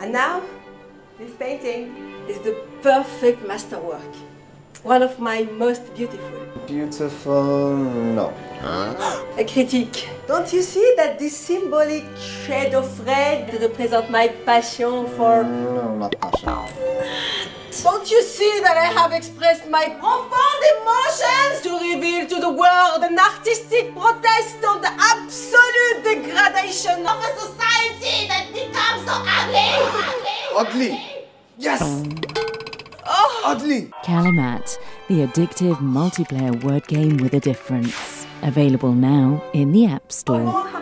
And now, this painting is the perfect masterwork. One of my most beautiful. Beautiful, no. A critique. Don't you see that this symbolic shade of red represents my passion for. Mm, no, not passion. Don't you see that I have expressed my profound emotions to reveal to the world an artistic protest on the absolute degradation of ugly? Ugly! Yes! Oh. Ugly! Kalimat, the addictive multiplayer word game with a difference. Available now in the App Store.